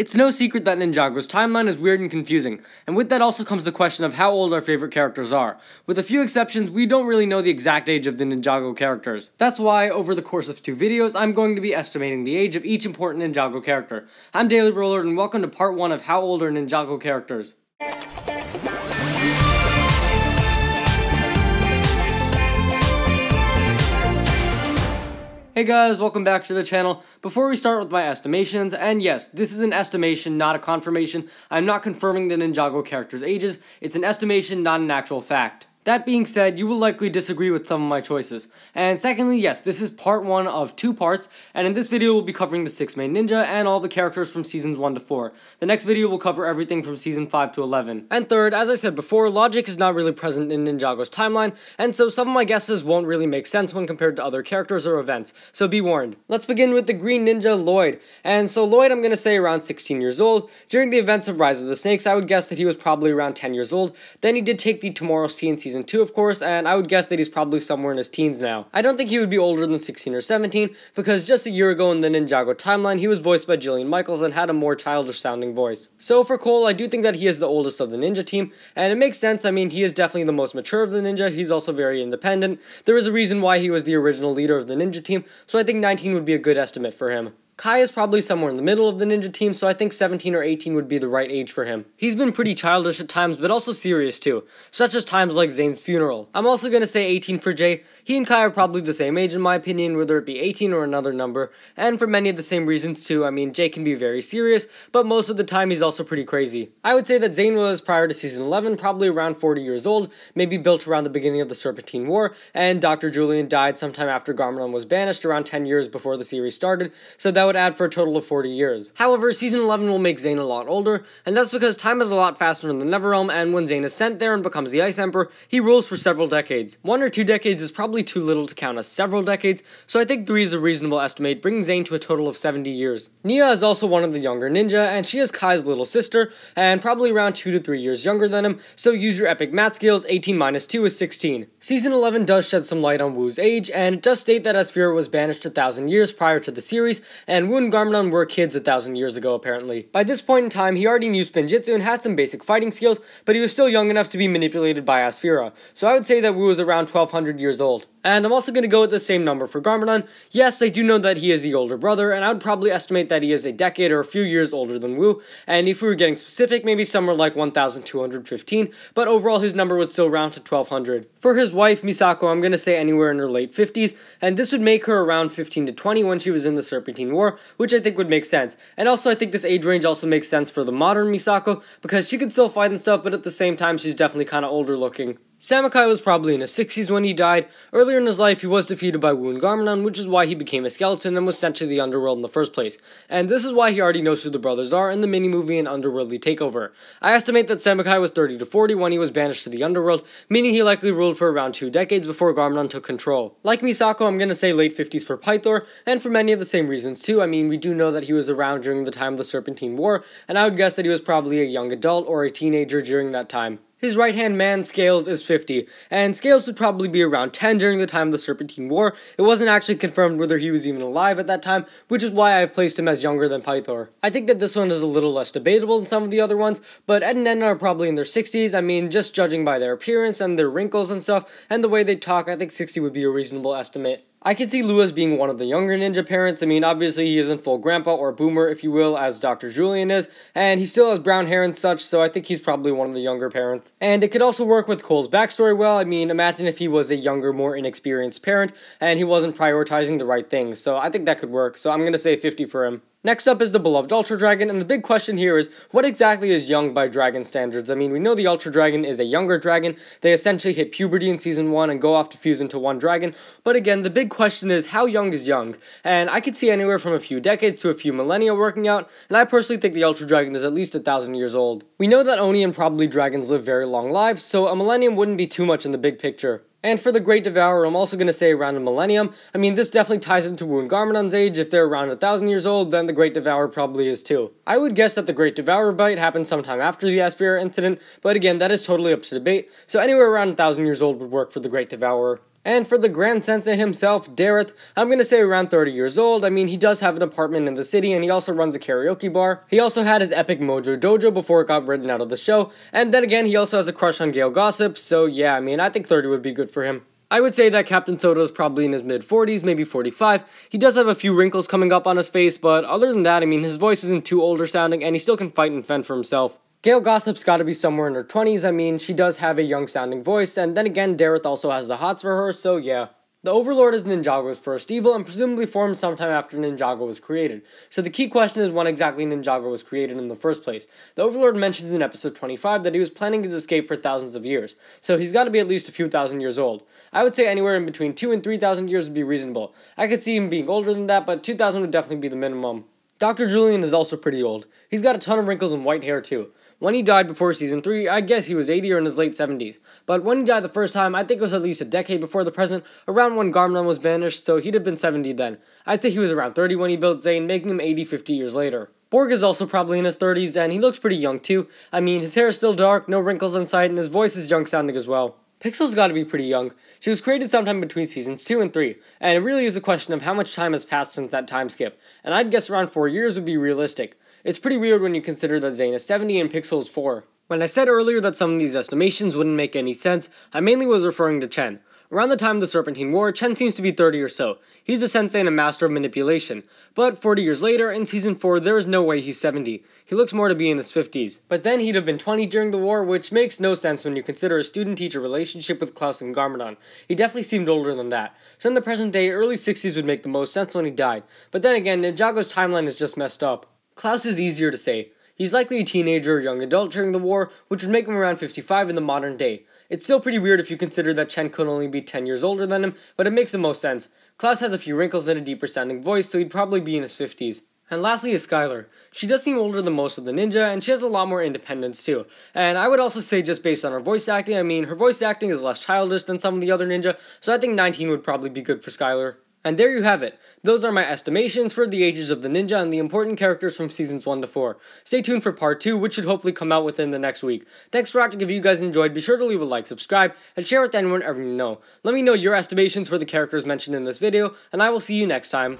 It's no secret that Ninjago's timeline is weird and confusing, and with that also comes the question of how old our favorite characters are. With a few exceptions, we don't really know the exact age of the Ninjago characters. That's why, over the course of two videos, I'm going to be estimating the age of each important Ninjago character. I'm DailyRoLord, and welcome to part 1 of How Old Are Ninjago Characters. Hey guys, welcome back to the channel. Before we start with my estimations, and yes, this is an estimation, not a confirmation. I'm not confirming the Ninjago characters' ages. It's an estimation, not an actual fact. That being said, you will likely disagree with some of my choices. And secondly, yes, this is part 1 of two parts, and in this video we'll be covering the 6 main ninja and all the characters from seasons 1 to 4. The next video will cover everything from season 5 to 11. And third, as I said before, logic is not really present in Ninjago's timeline, and so some of my guesses won't really make sense when compared to other characters or events, so be warned. Let's begin with the green ninja Lloyd. And so Lloyd I'm gonna say around 16 years old. During the events of Rise of the Snakes, I would guess that he was probably around 10 years old. Then he did take the Tomorrow Tea in season season 2, of course, and I would guess that he's probably somewhere in his teens now. I don't think he would be older than 16 or 17, because just a year ago in the Ninjago timeline, he was voiced by Jillian Michaels and had a more childish sounding voice. So for Cole, I do think that he is the oldest of the ninja team, and it makes sense, I mean, he is definitely the most mature of the ninja, he's also very independent. There is a reason why he was the original leader of the ninja team, so I think 19 would be a good estimate for him. Kai is probably somewhere in the middle of the ninja team, so I think 17 or 18 would be the right age for him. He's been pretty childish at times, but also serious too, such as times like Zane's funeral. I'm also gonna say 18 for Jay. He and Kai are probably the same age in my opinion, whether it be 18 or another number, and for many of the same reasons too. I mean, Jay can be very serious, but most of the time he's also pretty crazy. I would say that Zane was, prior to season 11, probably around 40 years old, maybe built around the beginning of the Serpentine War, and Dr. Julian died sometime after Garmadon was banished around 10 years before the series started, so that would add for a total of 40 years. However, Season 11 will make Zane a lot older, and that's because time is a lot faster in the Neverrealm, and when Zane is sent there and becomes the Ice Emperor, he rules for several decades. One or two decades is probably too little to count as several decades, so I think 3 is a reasonable estimate, bringing Zane to a total of 70 years. Nya is also one of the younger ninja, and she is Kai's little sister, and probably around 2 to 3 years younger than him, so use your epic math skills, 18 minus 2 is 16. Season 11 does shed some light on Wu's age, and it does state that Aspheera was banished a thousand years prior to the series, and Wu and Garmadon were kids a thousand years ago, apparently. By this point in time, he already knew Spinjitzu and had some basic fighting skills, but he was still young enough to be manipulated by Aspheera, so I would say that Wu was around 1200 years old. And I'm also going to go with the same number for Garmadon. Yes, I do know that he is the older brother, and I would probably estimate that he is a decade or a few years older than Wu, and if we were getting specific, maybe somewhere like 1215, but overall his number would still round to 1200. For his wife, Misako, I'm going to say anywhere in her late 50s, and this would make her around 15 to 20 when she was in the Serpentine War, which I think would make sense. And also, I think this age range also makes sense for the modern Misako, because she could still fight and stuff, but at the same time, she's definitely kind of older looking. Samukai was probably in his 60s when he died. Earlier in his life, he was defeated by Wu and Garmadon, which is why he became a skeleton and was sent to the underworld in the first place. And this is why he already knows who the brothers are in the mini-movie and Underworldly Takeover. I estimate that Samukai was 30 to 40 when he was banished to the underworld, meaning he likely ruled for around two decades before Garmadon took control. Like Misako, I'm gonna say late 50s for Pythor, and for many of the same reasons too. I mean, we do know that he was around during the time of the Serpentine War, and I would guess that he was probably a young adult or a teenager during that time. His right hand man, Skales, is 50, and Skales would probably be around 10 during the time of the Serpentine War. It wasn't actually confirmed whether he was even alive at that time, which is why I've placed him as younger than Pythor. I think that this one is a little less debatable than some of the other ones, but Ed and Edna are probably in their 60s. I mean, just judging by their appearance and their wrinkles and stuff, and the way they talk, I think 60 would be a reasonable estimate. I could see Lou as being one of the younger ninja parents. I mean, obviously he isn't full grandpa or boomer, if you will, as Dr. Julian is, and he still has brown hair and such, so I think he's probably one of the younger parents. And it could also work with Cole's backstory well. I mean, imagine if he was a younger, more inexperienced parent, and he wasn't prioritizing the right things, so I think that could work, so I'm gonna say 50 for him. Next up is the beloved Ultra Dragon, and the big question here is, what exactly is young by dragon standards? I mean, we know the Ultra Dragon is a younger dragon, they essentially hit puberty in Season 1 and go off to fuse into one dragon, but again, the big question is, how young is young? And I could see anywhere from a few decades to a few millennia working out, and I personally think the Ultra Dragon is at least a thousand years old. We know that Oni and probably dragons live very long lives, so a millennium wouldn't be too much in the big picture. And for the Great Devourer, I'm also going to say around a millennium. I mean, this definitely ties into Wu and Garmadon's age. If they're around a thousand years old, then the Great Devourer probably is too. I would guess that the Great Devourer bite happened sometime after the Aspheera incident, but again, that is totally up to debate. So anywhere around a thousand years old would work for the Great Devourer. And for the Grand Sensei himself, Dareth, I'm gonna say around 30 years old. I mean, he does have an apartment in the city and he also runs a karaoke bar. He also had his epic Mojo Dojo before it got written out of the show. And then again, he also has a crush on Gayle Gossip, so yeah, I mean, I think 30 would be good for him. I would say that Captain Soto is probably in his mid 40s, maybe 45. He does have a few wrinkles coming up on his face, but other than that, I mean, his voice isn't too older sounding and he still can fight and fend for himself. Gayle Gossip's gotta be somewhere in her 20s. I mean, she does have a young sounding voice, and then again, Dareth also has the hots for her, so yeah. The Overlord is Ninjago's first evil and presumably formed sometime after Ninjago was created. So the key question is when exactly Ninjago was created in the first place. The Overlord mentions in episode 25 that he was planning his escape for thousands of years, so he's got to be at least a few thousand years old. I would say anywhere in between 2 and 3,000 years would be reasonable. I could see him being older than that, but 2,000 would definitely be the minimum. Dr. Julian is also pretty old. He's got a ton of wrinkles and white hair too. When he died before season 3, I guess he was 80 or in his late 70s. But when he died the first time, I think it was at least a decade before the present, around when Garmadon was banished, so he'd have been 70 then. I'd say he was around 30 when he built Zane, making him 80 50 years later. Borg is also probably in his 30s, and he looks pretty young too. I mean, his hair is still dark, no wrinkles in sight, and his voice is young sounding as well. P.I.X.A.L.'s gotta be pretty young. She was created sometime between seasons 2 and 3, and it really is a question of how much time has passed since that time skip, and I'd guess around 4 years would be realistic. It's pretty weird when you consider that Zane is 70 and P.I.X.A.L. is 4. When I said earlier that some of these estimations wouldn't make any sense, I mainly was referring to Chen. Around the time of the Serpentine War, Chen seems to be 30 or so. He's a sensei and a master of manipulation. But 40 years later, in season 4, there is no way he's 70. He looks more to be in his 50s. But then he'd have been 20 during the war, which makes no sense when you consider a student-teacher relationship with Clouse and Garmadon. He definitely seemed older than that. So in the present day, early 60s would make the most sense when he died. But then again, Ninjago's timeline is just messed up. Clouse is easier to say. He's likely a teenager or young adult during the war, which would make him around 55 in the modern day. It's still pretty weird if you consider that Chen could only be 10 years older than him, but it makes the most sense. Clouse has a few wrinkles and a deeper sounding voice, so he'd probably be in his 50s. And lastly is Skylor. She does seem older than most of the ninja, and she has a lot more independence too. And I would also say just based on her voice acting, I mean, her voice acting is less childish than some of the other ninja, so I think 19 would probably be good for Skylor. And there you have it. Those are my estimations for the ages of the ninja and the important characters from seasons 1 to 4. Stay tuned for part 2, which should hopefully come out within the next week. Thanks for watching. If you guys enjoyed, be sure to leave a like, subscribe, and share with anyone ever you know. Let me know your estimations for the characters mentioned in this video, and I will see you next time.